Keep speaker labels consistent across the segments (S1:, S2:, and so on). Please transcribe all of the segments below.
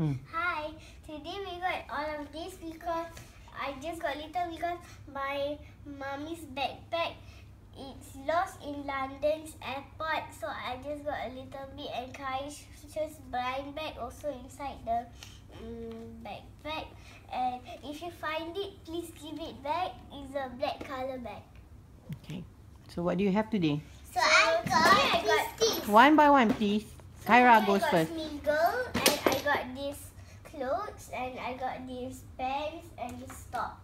S1: Mm.
S2: Hi. Today we got all of this because I just got little because my mommy's backpack it's lost in London's airport. So I just got a little bit and Kai's just blind bag also inside the um, backpack. And if you find it, please give it back. It's a black color bag.
S1: Okay. So what do you have today?
S2: So, I got, I got this.
S1: One by one, please. Kyra
S2: I
S1: goes first.
S2: Smiggle clothes and I got these pants and this top.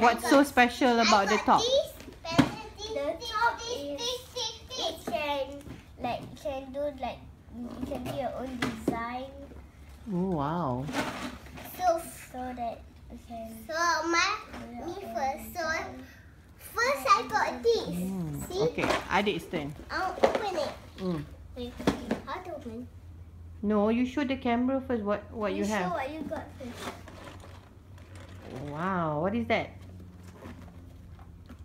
S1: What's so special about the top?
S2: The top is it can like you can do like you can do your own design
S1: Oh, wow.
S2: so so that you can.
S3: So my me first. So first I got this.
S1: Hmm.
S3: See?
S1: Okay, adik's turn.
S3: I'll open it.
S1: Mm.
S2: Wait,
S3: How to open?
S1: No, you show the camera first what, what you
S2: show
S1: have.
S2: what you got first.
S1: Wow, what is that?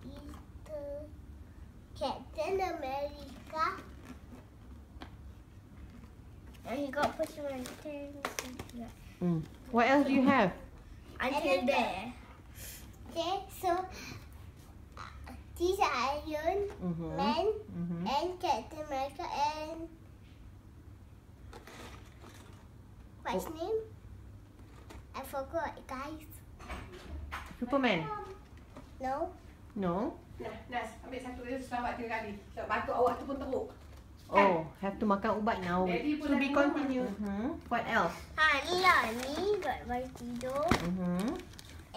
S3: Is the Captain America.
S2: And you got Pokemon ten.
S1: Mm. What else do you have?
S2: Until there.
S3: Okay, so uh, are Iron
S1: Mm-hmm.
S3: Man
S1: Mm-hmm.
S3: and Captain America and what's
S1: Oh.
S3: name? I forgot, guys.
S1: Superman?
S3: No.
S1: No?
S4: Nah, Nas, ambil satu dia selamat tiga kali. Sebab batuk awak tu pun teruk.
S1: Oh, have to makan ubat now.
S4: Daddy
S1: To be continued. Mm-hmm. What else?
S2: Ha ni lah ni got my tidur.
S1: Mm-hmm.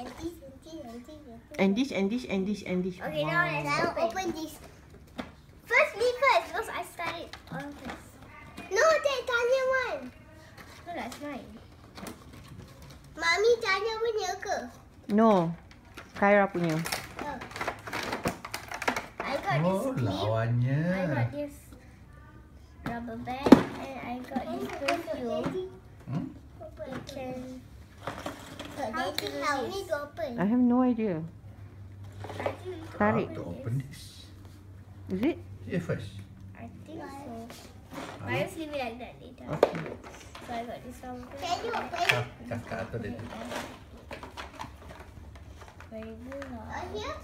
S3: And this, and this, and this, and this.
S1: And this, and this, and this, and this.
S2: Okay, now let's
S3: Now
S2: open.
S3: open this. Mami Tanya punya ke?
S1: No. Kyra punya.
S3: Oh.
S2: I got
S5: Oh,
S2: this clip. I got this rubber band and I got this perfume.
S5: Hmm?
S2: It can.
S3: So,
S2: How
S3: Daddy,
S2: to
S3: help me to open.
S1: I have no idea.
S2: I think. we
S1: Tarik.
S5: How to open this?
S1: Is it?
S5: Here first.
S2: I think so. But I'll leave it like that later.
S5: Okay.
S2: So I got this one.
S3: open?
S5: Kak- Kakak atau dia tu?
S2: Very good.
S3: Oh,
S2: lah.
S3: here?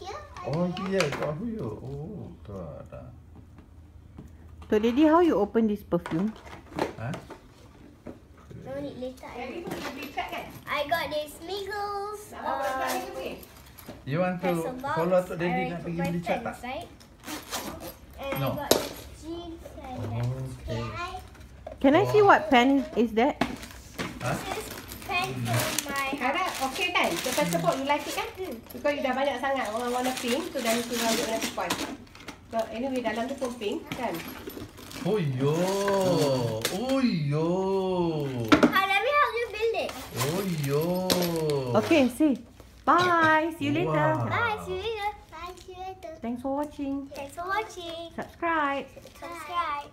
S3: Here?
S5: Oh, here. Kat you. Oh, tak ada.
S1: So, Daddy, how you open this perfume?
S2: No need I,
S4: kad kan?
S2: I got this Smiggles. Uh?
S5: You want to follow Tok Daddy
S2: I
S5: nak
S2: put
S5: pergi
S2: my
S5: beli cat tak?
S2: inside. And
S5: No.
S2: I got this jeans and that.
S5: Okay.
S3: I
S1: Can I see what pen is that?
S5: Ha?
S2: This pen for my
S4: Kara, okay kan? Lepas support you like it kan? Because you dah banyak sangat orang warna pink tu dah mesti orang nak support. So anyway dalam tu pun pink kan?
S5: Oh, yo. Oh, yo.
S2: Ah, let me help you build it.
S5: Oh, yo.
S1: Okay, see. Bye. See you later.
S5: Wow.
S2: Bye, see you later.
S3: Bye, see you later.
S1: Thanks for watching.
S2: Thanks for watching.
S1: Subscribe.
S2: Subscribe.